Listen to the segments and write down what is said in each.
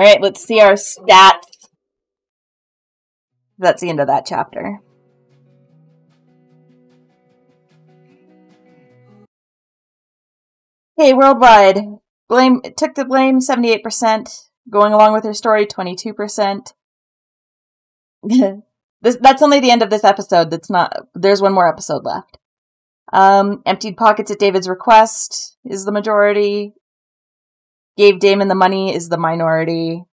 Alright, let's see our stats. That's the end of that chapter. Okay, worldwide. Blame took the blame 78%, going along with her story 22%. this that's only the end of this episode. That's not there's one more episode left. Um, emptied pockets at David's request is the majority. Gave Damon the money is the minority.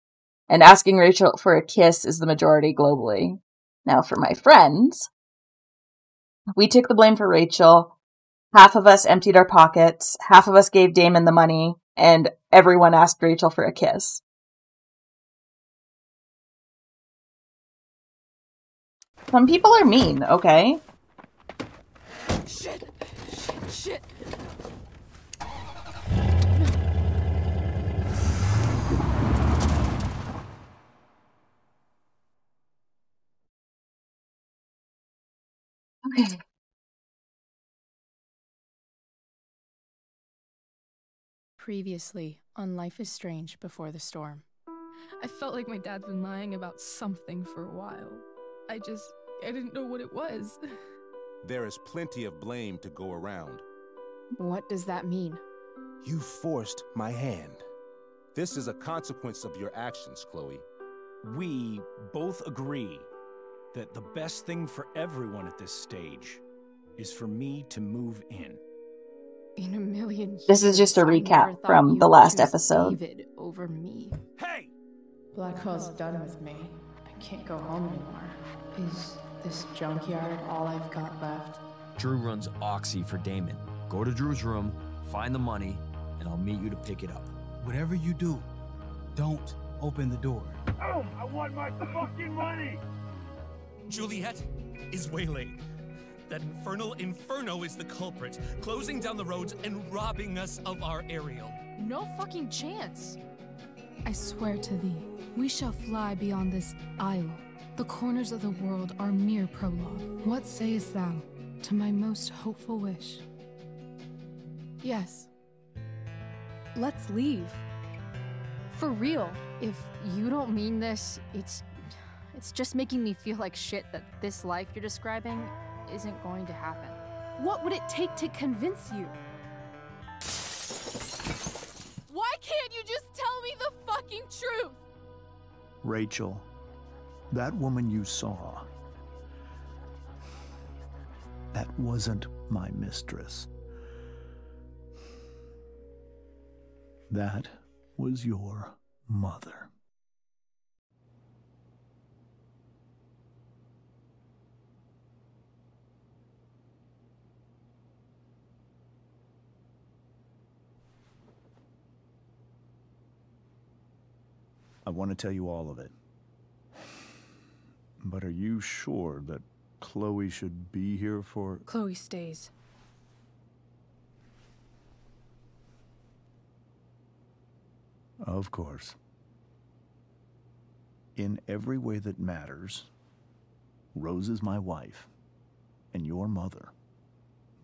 And asking Rachel for a kiss is the majority globally. Now, for my friends, we took the blame for Rachel. Half of us emptied our pockets, half of us gave Damon the money, and everyone asked Rachel for a kiss. Some people are mean, okay? Shit! Shit! Shit! Okay. Previously on Life is Strange Before the Storm. I felt like my dad's been lying about something for a while. I just. I didn't know what it was. There is plenty of blame to go around. What does that mean? You forced my hand. This is a consequence of your actions, Chloe. We both agree that the best thing for everyone at this stage is for me to move in. In a million years, This is just a recap from the last episode. David over me. Hey! Blackwell's done with me. I can't go home anymore. Is this junkyard all I've got left? Drew runs Oxy for Damon. Go to Drew's room, find the money, and I'll meet you to pick it up. Whatever you do, don't open the door. Oh, I want my fucking money! Juliet is waylaid. That infernal inferno is the culprit, closing down the roads and robbing us of our aerial. No fucking chance. I swear to thee, we shall fly beyond this isle. The corners of the world are mere prologue. What sayest thou to my most hopeful wish? Yes. Let's leave. For real. If you don't mean this, it's it's just making me feel like shit that this life you're describing isn't going to happen. What would it take to convince you? Why can't you just tell me the fucking truth? Rachel, that woman you saw, that wasn't my mistress. That was your mother. I want to tell you all of it. But are you sure that Chloe should be here for. Chloe stays. Of course. In every way that matters, Rose is my wife and your mother.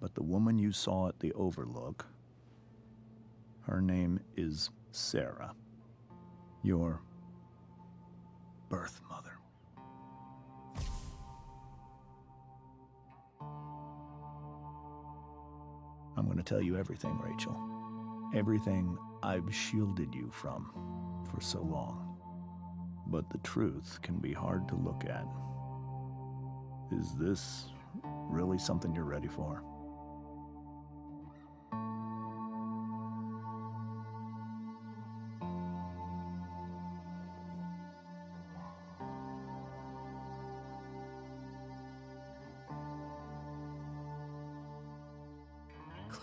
But the woman you saw at the Overlook, her name is Sarah. Your birth mother. I'm going to tell you everything, Rachel. Everything I've shielded you from for so long. But the truth can be hard to look at. Is this really something you're ready for?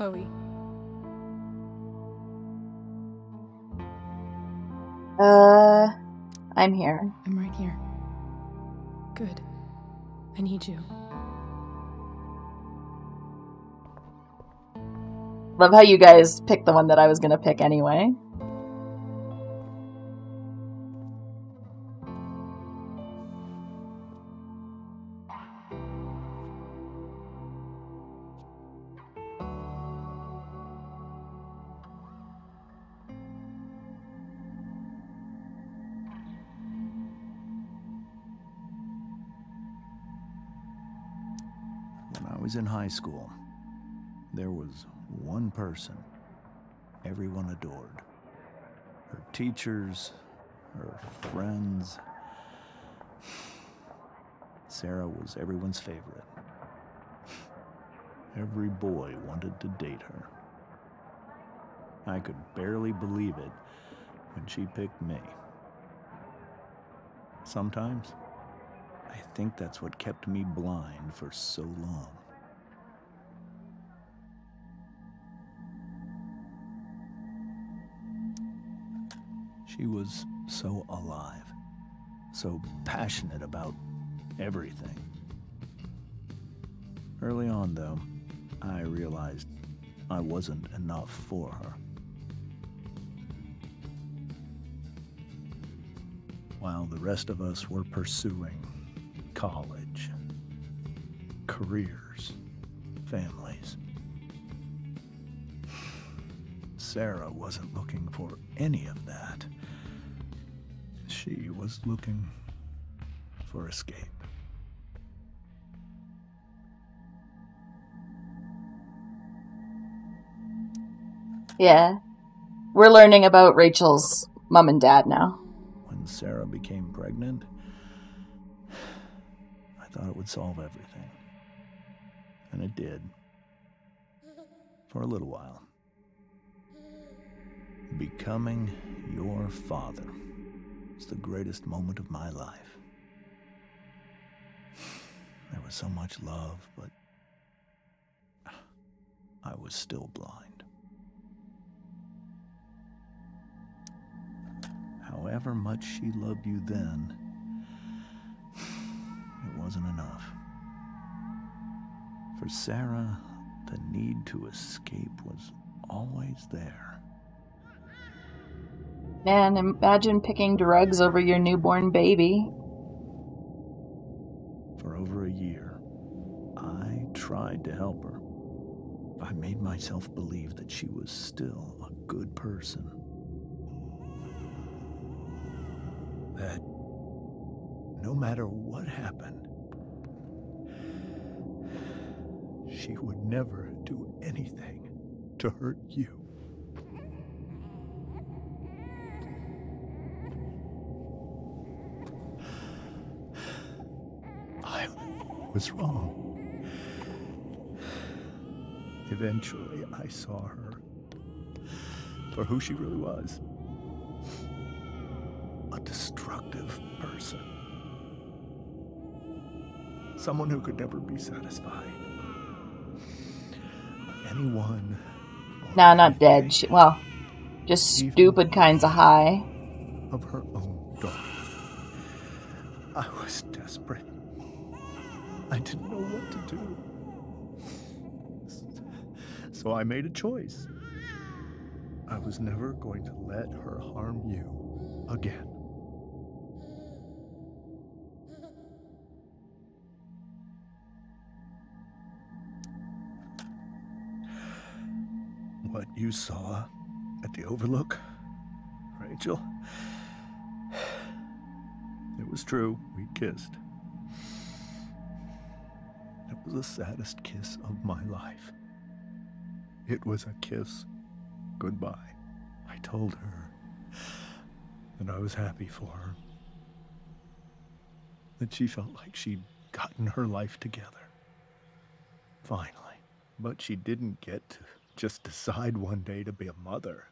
Chloe. Uh, I'm here. I'm right here. Good. I need you. Love how you guys picked the one that I was gonna pick anyway. Was in high school. There was one person everyone adored. Her teachers, her friends. Sarah was everyone's favorite. Every boy wanted to date her. I could barely believe it when she picked me. Sometimes, I think that's what kept me blind for so long. She was so alive, so passionate about everything. Early on, though, I realized I wasn't enough for her. While the rest of us were pursuing college, careers, families, Sarah wasn't looking for any of that. She was looking for escape. Yeah. We're learning about Rachel's mom and dad now. When Sarah became pregnant, I thought it would solve everything. And it did. For a little while. Becoming your father is the greatest moment of my life. There was so much love, but I was still blind. However much she loved you then, it wasn't enough. For Sarah, the need to escape was always there. Man, imagine picking drugs over your newborn baby. For over a year, I tried to help her. I made myself believe that she was still a good person. That no matter what happened, she would never do anything to hurt you. I was wrong. Eventually, I saw her for who she really was a destructive person. Someone who could never be satisfied. Anyone. Nah, not dead. She, well, just stupid kinds of high. Of her I didn't know what to do. So I made a choice. I was never going to let her harm you again. What you saw at the Overlook, Rachel, it was true. We kissed. The saddest kiss of my life. It was a kiss goodbye. I told her that I was happy for her. That she felt like she'd gotten her life together. Finally. But she didn't get to just decide one day to be a mother.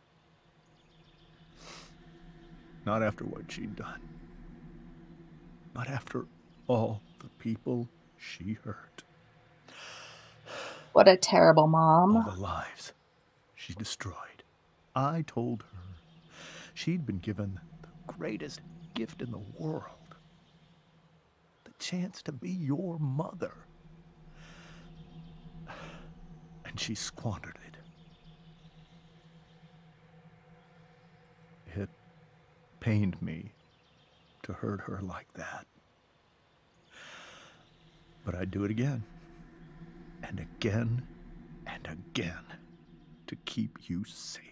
Not after what she'd done. Not after all the people she hurt. What a terrible mom. All the lives she destroyed. I told her she'd been given the greatest gift in the world the chance to be your mother. And she squandered it. It pained me to hurt her like that. But I'd do it again, and again and again to keep you safe.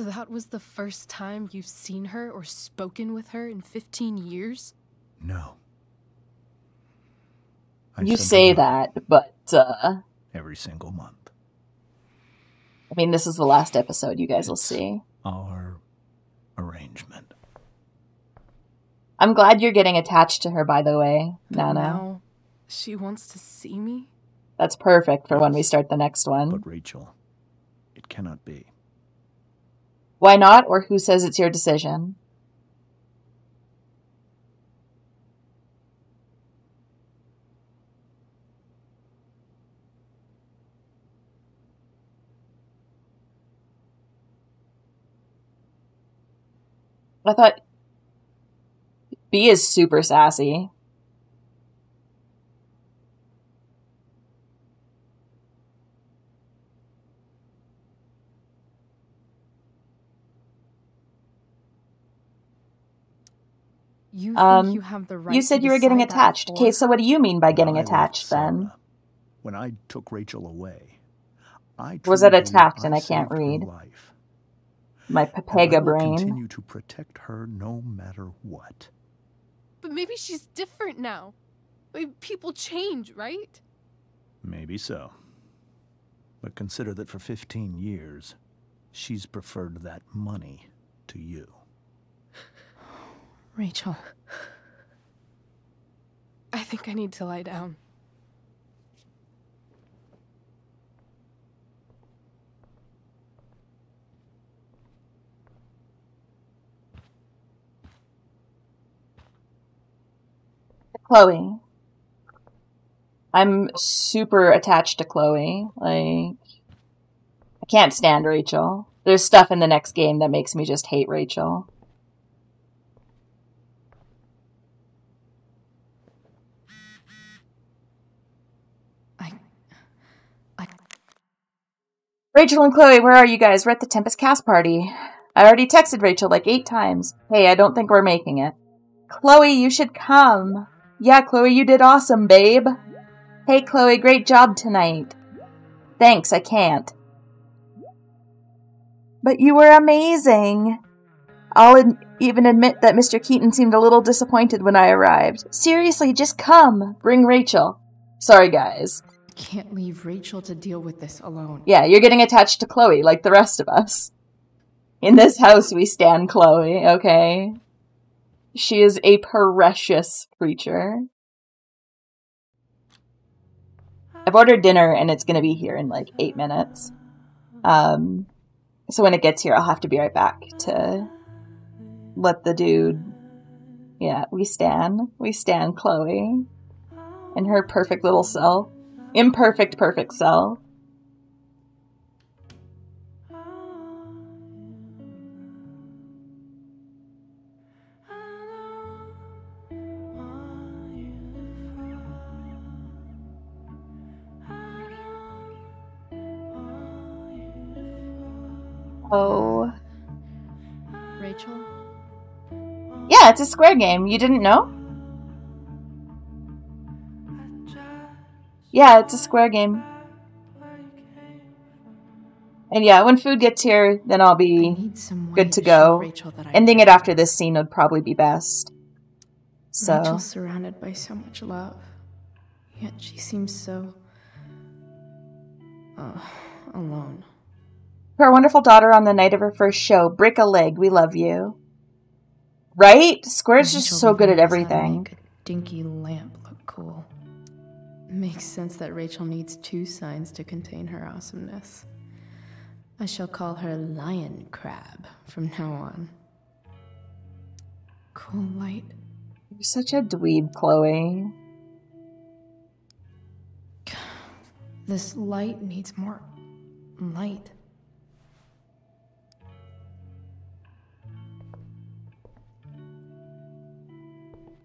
So that was the first time you've seen her or spoken with her in 15 years? No. I you say that, but uh, Every single month. I mean, this is the last episode you guys will see. Our arrangement. I'm glad you're getting attached to her, by the way, But Nana. now she wants to see me? That's perfect for when we start the next one. But Rachel, it cannot be. Why not? Or who says it's your decision? I thought B is super sassy. You think Um, you have the right you said you were getting attached. for Okay, so what do you mean by getting When attached then? When I took Rachel away, I Was truly it attacked and I can't read? life. My And I will brain. continue to protect her no matter what. But maybe she's different now. Maybe people change, right? Maybe so. But consider that for 15 years, she's preferred that money to you. Rachel. I think I need to lie down. Chloe. I'm super attached to Chloe. Like, I can't stand Rachel. There's stuff in the next game that makes me just hate Rachel. I. I. Rachel and Chloe, where are you guys? We're at the Tempest cast party. I already texted Rachel like eight times. Hey, I don't think we're making it. Chloe, you should come. Yeah, Chloe, you did awesome, babe. Hey, Chloe, great job tonight. Thanks, I can't. But you were amazing. I'll ad- even admit that Mr. Keaton seemed a little disappointed when I arrived. Seriously, just come. Bring Rachel. Sorry, guys. Can't leave Rachel to deal with this alone. Yeah, you're getting attached to Chloe like the rest of us. In this house, we stand Chloe, okay? She is a precious creature. I've ordered dinner and it's gonna be here in like eight minutes. Um, so when it gets here, I'll have to be right back to let the dude. Yeah, we stand. We stand Chloe in her perfect little cell. Imperfect, perfect cell. Oh. Rachel? Yeah, it's a square game. You didn't know? Yeah, it's a square game. And yeah, when food gets here, then I'll be need some way good to go. Rachel Ending it after this scene would probably be best. So, Rachel's surrounded by so much love, yet she seems so. Uh, alone. For our wonderful daughter on the night of her first show, break a leg. We love you. Right? Square's just so good at to everything. make a dinky lamp look cool. Makes sense that Rachel needs two signs to contain her awesomeness. I shall call her Lion Crab from now on. Cool light. You're such a dweeb, Chloe. This light needs more light.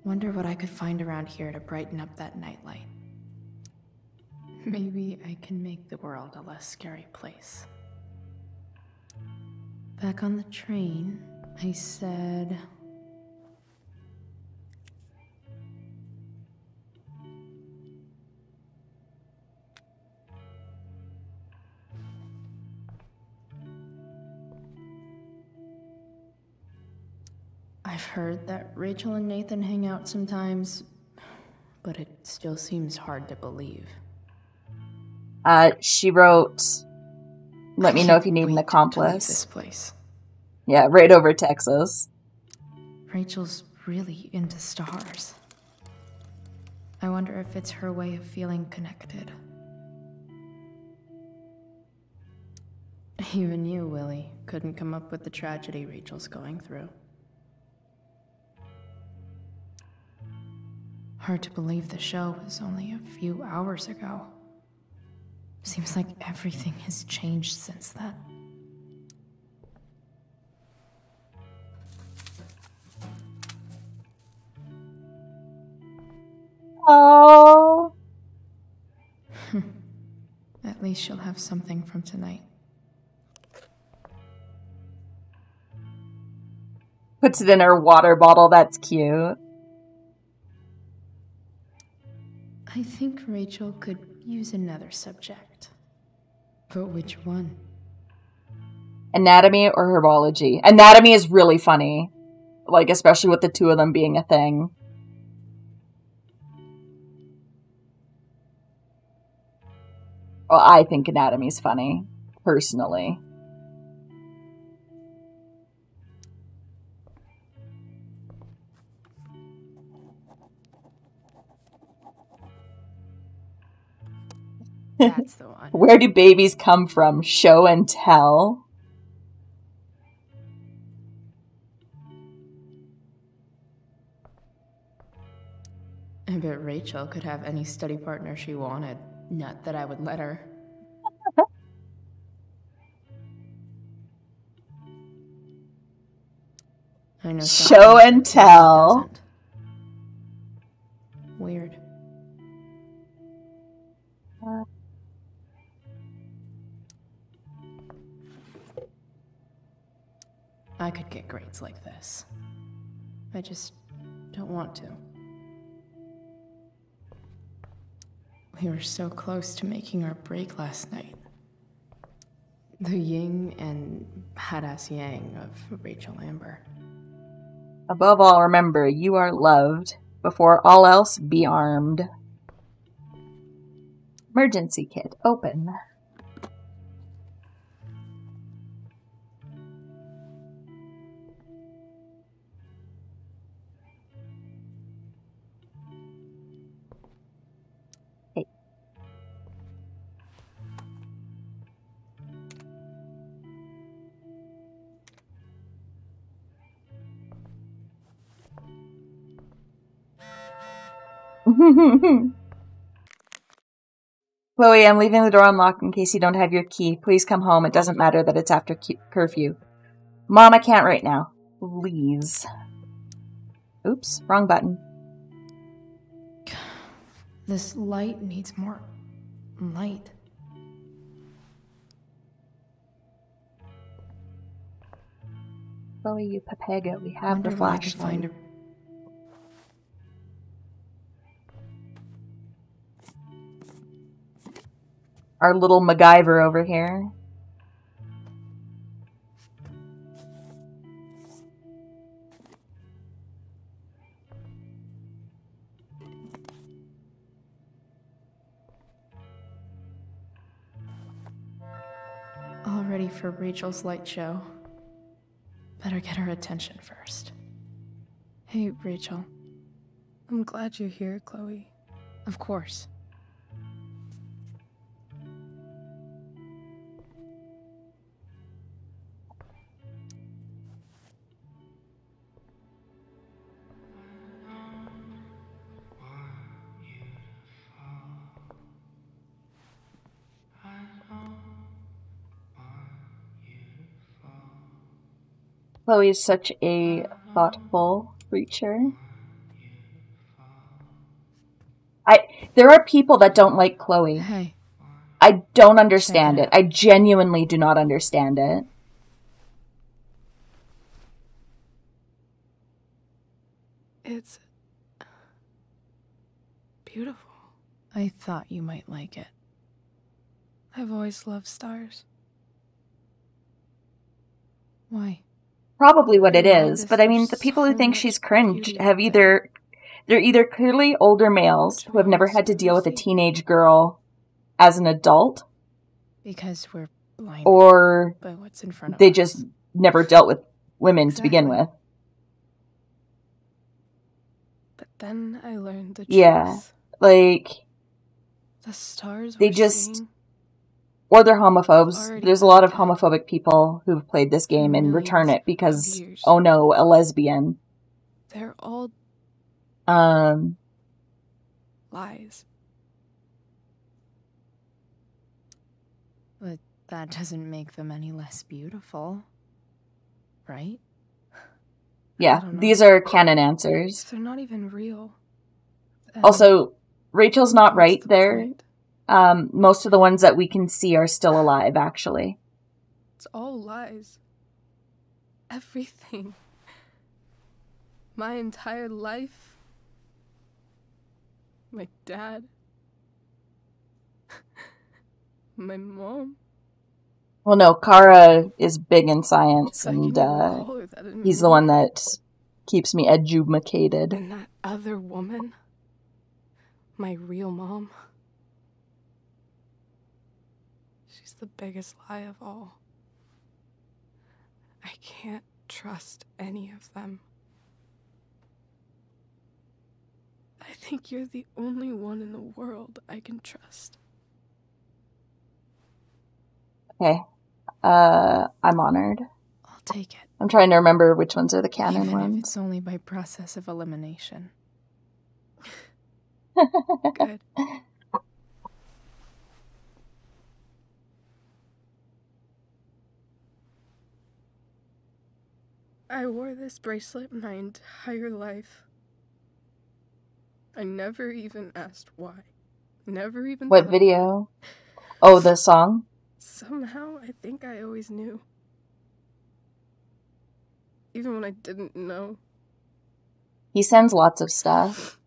Wonder what I could find around here to brighten up that nightlight. Maybe I can make the world a less scary place. Back on the train, I said. Heard that Rachel and Nathan hang out sometimes, but it still seems hard to believe. Uh, she wrote, "Let I me know if you need an wait to leave accomplice." this place. Yeah, right over Texas. Rachel's really into stars. I wonder if it's her way of feeling connected. Even you, Willie, couldn't come up with the tragedy Rachel's going through. Hard to believe the show was only a few hours ago. Seems like everything has changed since then. Oh. At least she'll have something from tonight. Puts it in her water bottle. That's cute. I think Rachel could use another subject. But which one? Anatomy or herbology? Anatomy is really funny. Like, especially with the two of them being a thing. Well, I think anatomy's funny, personally. That's the one. Where do babies come from? Show and tell? I bet Rachel could have any study partner she wanted. Not that I would let her. I know Show and tell. doesn't. Get grades like this. I just don't want to. We were so close to making our break last night. The yin and badass yang of Rachel Amber. Above all, remember, you are loved. Before all else, be armed. Emergency kit, open. Chloe, I'm leaving the door unlocked in case you don't have your key. Please come home. It doesn't matter that it's after curfew. Mom, I can't right now. Please. Oops, wrong button. This light needs more light. Chloe, you papaga, we have the Wonder where I could flashlight. Our little MacGyver over here. All ready for Rachel's light show. Better get her attention first. Hey, Rachel. I'm glad you're here, Chloe. Of course. Chloe is such a uh-huh. thoughtful creature. I there are people that don't like Chloe. Hey, I don't understand it. it I genuinely do not understand it. it's beautiful. I thought you might like it. I've always loved stars. Why? Probably what it Remind is. But I mean, the people who think she's cringe have either they're either clearly older males who have never had to deal with a teenage girl as an adult, Because we're blind. or by what's in front of they us. just never dealt with women to begin with. But then I learned the truth. Yeah. Like, The stars They were just- seeing or they're homophobes. There's a lot of homophobic people who've played this game and return it because, oh no, a lesbian. they're all Um, lies. But that doesn't make them any less beautiful. Right? yeah, these are canon answers. They're not even real. then Also, Rachel's not right the there. point? Um, most of the ones that we can see are still alive, actually. It's all lies. Everything. My entire life. My dad. My mom. Well, no, Kara is big in science, and uh, call her that he's the one that keeps me edumacated. And that other woman. My real mom. She's the biggest lie of all. I can't trust any of them. I think you're the only one in the world I can trust. Okay, uh, I'm honored. I'll take it. I'm trying to remember which ones are the canon Even if ones. it's only by process of elimination. Good. I wore this bracelet my entire life. I never even asked why. Never even What video? Oh, the song? Somehow, I think I always knew. Even when I didn't know He sends lots of stuff.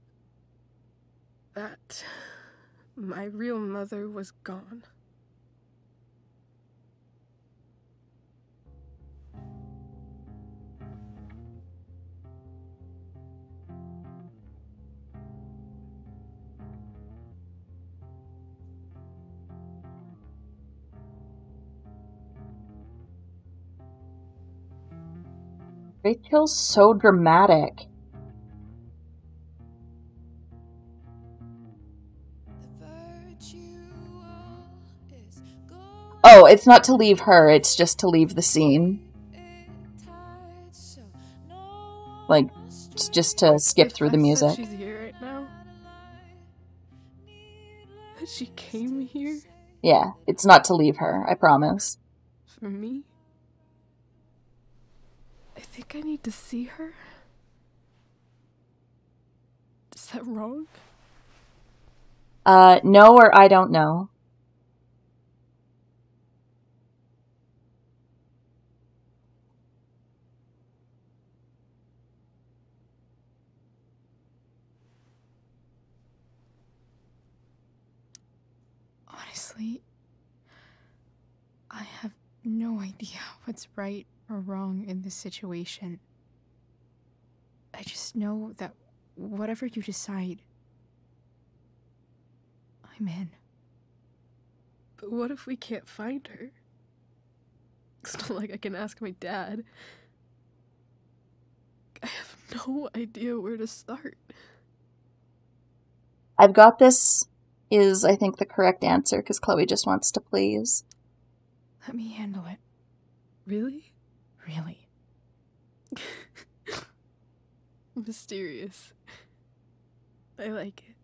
that my real mother was gone. Rachel's so dramatic. Oh, it's not to leave her, it's just to leave the scene. Like, it's just to skip through the music. She's here right now. That she came here Yeah, it's not to leave her, I promise. for me. I think I need to see her. Is that wrong? Uh, no or I don't know. Honestly, I have no idea what's right or wrong in this situation. I just know that whatever you decide, I'm in. But what if we can't find her? It's not like I can ask my dad. I have no idea where to start. I've got this is, I think, the correct answer because Chloe just wants to please. Let me handle it. Really? Really. Mysterious. I like it.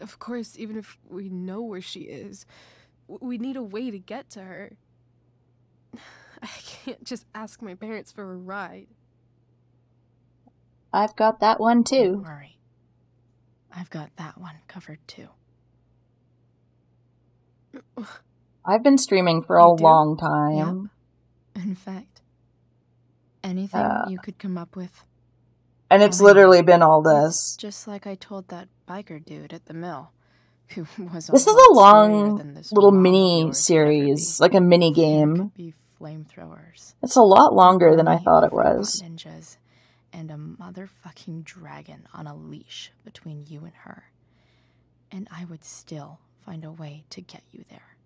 Of course, even if we know where she is, we need a way to get to her. I can't just ask my parents for a ride. I've got that one too. Don't too. worry. I've got that one covered too. I've been streaming for a long time. In fact, anything Uh, you could come up with. And it's Oh my literally been all this. just like I told that biker dude at the mill. who was This is a long scarier than this little mini yours could ever series, like a mini game. be flamethrowers, It's a lot longer than I thought it was. Ninjas, and a motherfucking dragon on a leash between you and her. And I would still find a way to get you there.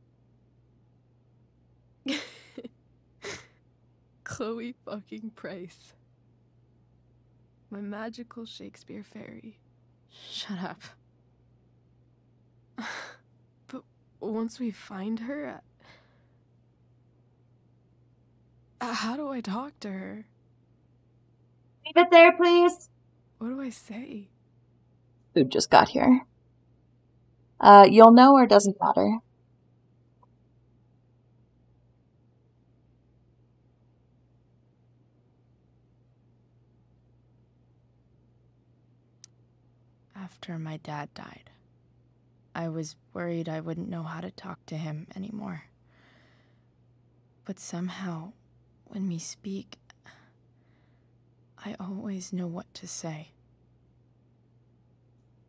Chloe fucking Price. My magical Shakespeare fairy. Shut up. But once we find her, how do I talk to her? Leave it there, please. What do I say? Food just got here. Uh, you'll know or doesn't matter. After my dad died, I was worried I wouldn't know how to talk to him anymore. But somehow, when we speak, I always know what to say.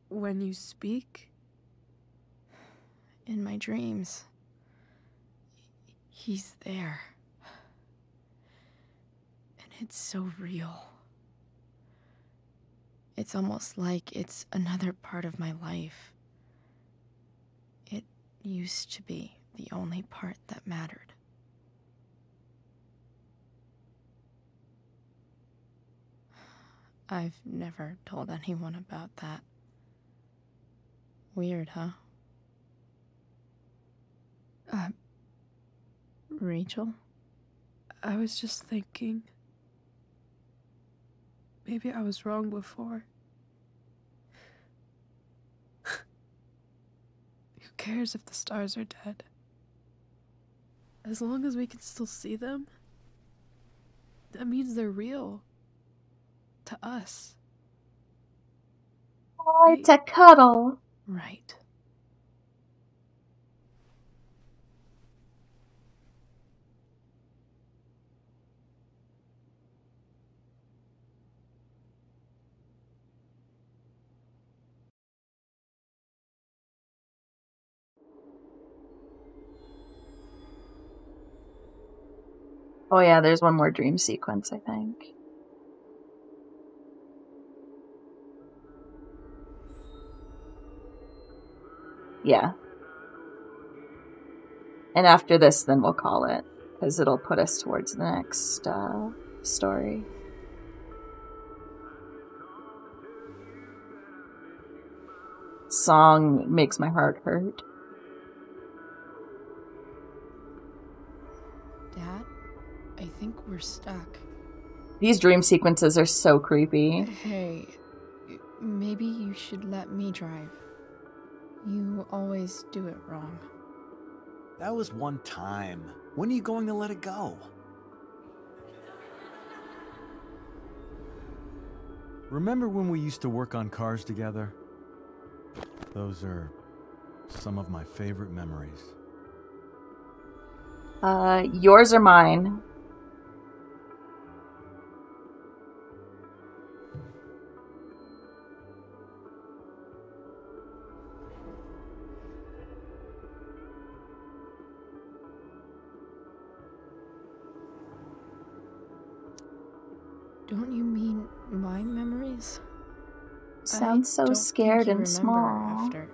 When you speak? In my dreams, he's there. And it's so real. It's almost like it's another part of my life. It used to be the only part that mattered. I've never told anyone about that. Weird, huh? Uh, Rachel? I was just thinking. Maybe I was wrong before. Who cares if the stars are dead? As long as we can still see them, that means they're real. To us. Oh, it's a cuddle. Right. Oh yeah, there's one more dream sequence, I think. Yeah. And after this, then we'll call it, because it'll put us towards the next uh, story. Song makes my heart hurt. Think we're stuck. These dream sequences are so creepy. Hey, maybe you should let me drive. You always do it wrong. That was one time. When are you going to let it go? Remember when we used to work on cars together? Those are some of my favorite memories. Uh, yours or mine? Don't you mean my memories? Sounds so don't think scared you and small. After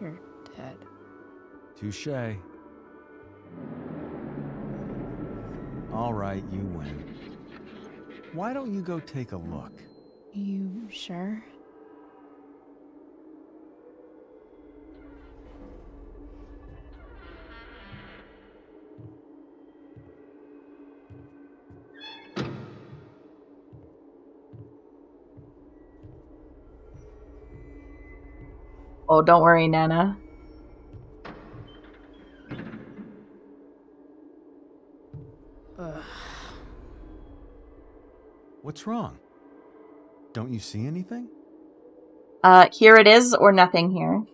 you're dead. Touche. All right, you win. Why don't you go take a look? You sure? Oh, don't worry, Nana. Ugh. What's wrong? Don't you see anything? Uh, here it is, or nothing here.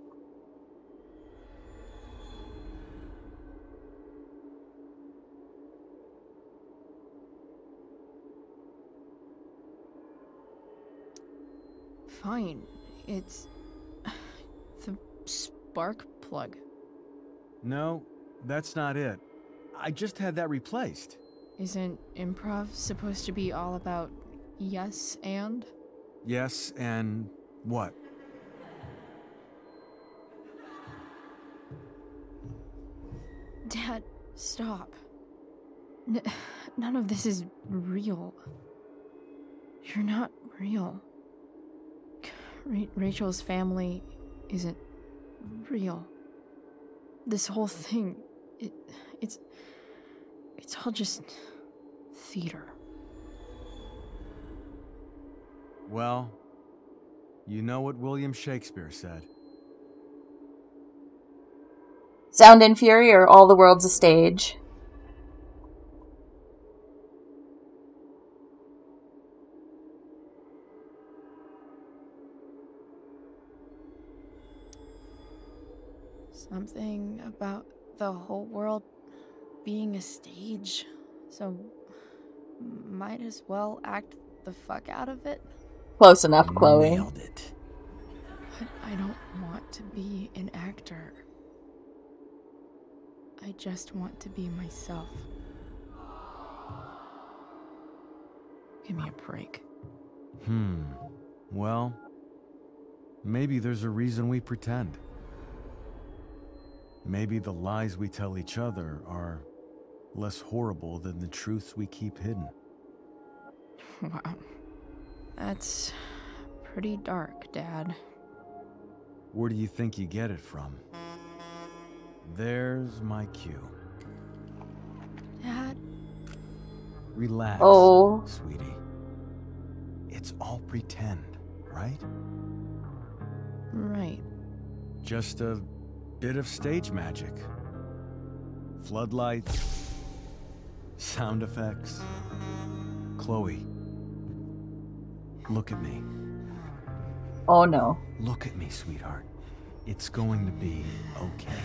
Fine. It's the spark plug. No, that's not it. I just had that replaced. Isn't improv supposed to be all about yes and? Yes, and what? Dad, stop. N- none of this is real. You're not real. Ra- Rachel's family isn't real. This whole thing, it, it's, it's all just theater. Well, you know what William Shakespeare said. Sound and Fury or All the World's a Stage? Something about the whole world being a stage. So, might as well act the fuck out of it. Close enough, Chloe. Nailed it. But I don't want to be an actor. I just want to be myself. Give me a break. Hmm. Well, maybe there's a reason we pretend. Maybe the lies we tell each other are less horrible than the truths we keep hidden. Wow. That's pretty dark, Dad. Where do you think you get it from? There's my cue. Dad? Relax, Oh. sweetie. It's all pretend, right? Right. Just a bit of stage magic. Floodlights, sound effects. Chloe, look at me. Oh no. Look at me, sweetheart. It's going to be okay.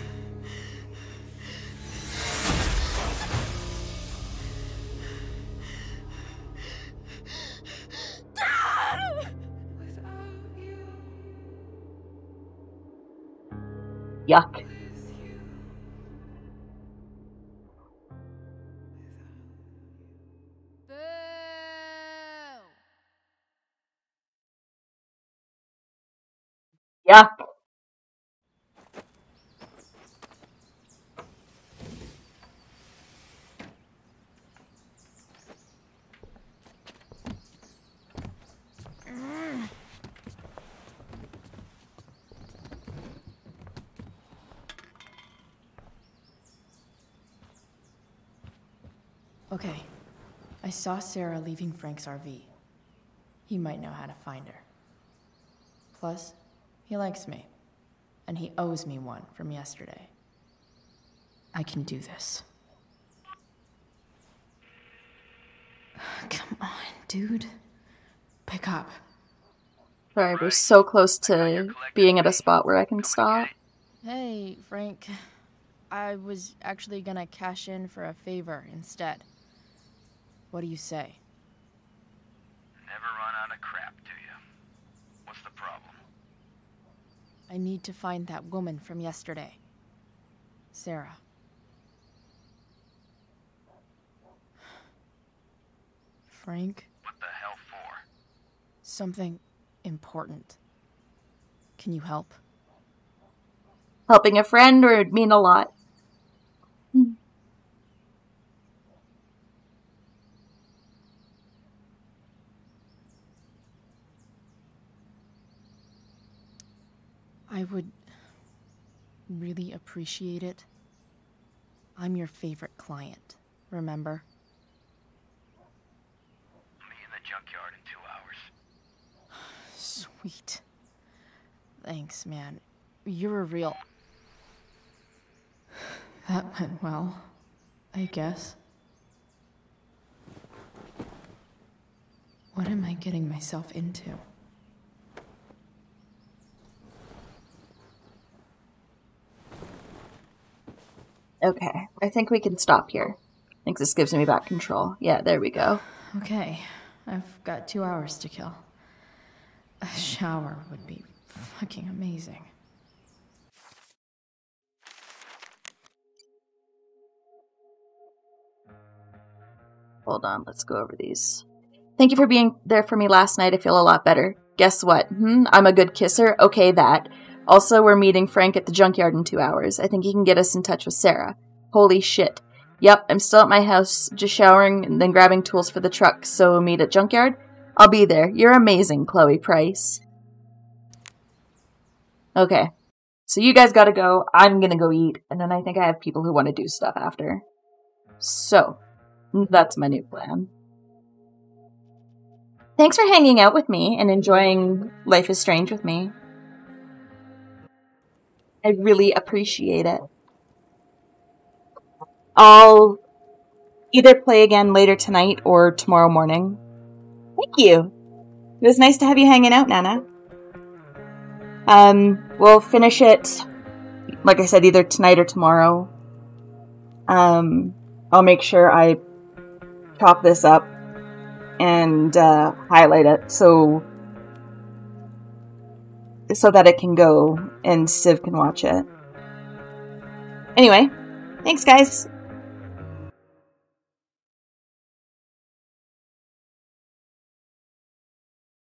yak Okay. I saw Sarah leaving Frank's RV. He might know how to find her. Plus, he likes me. And he owes me one from yesterday. I can do this. Come on, dude. Pick up. Sorry, we're so close to being at a spot where I can stop. Hey, Frank. I was actually gonna cash in for a favor instead. What do you say? Never run out of crap, do you? What's the problem? I need to find that woman from yesterday. Sarah. Frank, What the hell for? something important. Can you help? Helping a friend would mean a lot? I would really appreciate it. I'm your favorite client, remember? Meet in the junkyard in two hours. Sweet. Thanks, man. You're a real. That went well, I guess. What am I getting myself into? Okay, I think we can stop here. I think this gives me back control. Yeah, there we go. Okay, I've got two hours to kill. A shower would be fucking amazing. Hold on, let's go over these. Thank you for being there for me last night. I feel a lot better. Guess what? Hmm? I'm a good kisser. Okay, that. Also, we're meeting Frank at the junkyard in two hours. I think he can get us in touch with Sarah. Holy shit. Yep, I'm still at my house, just showering and then grabbing tools for the truck, so we meet at junkyard? I'll be there. You're amazing, Chloe Price. Okay. So you guys gotta go. I'm gonna go eat, and then I think I have people who want to do stuff after. So, that's my new plan. Thanks for hanging out with me and enjoying Life is Strange with me. I really appreciate it. I'll either play again later tonight or tomorrow morning. Thank you. It was nice to have you hanging out, Nana. Um, we'll finish it, like I said, either tonight or tomorrow. Um, I'll make sure I chop this up and uh, highlight it so so that it can go and Civ can watch it. Anyway, thanks guys.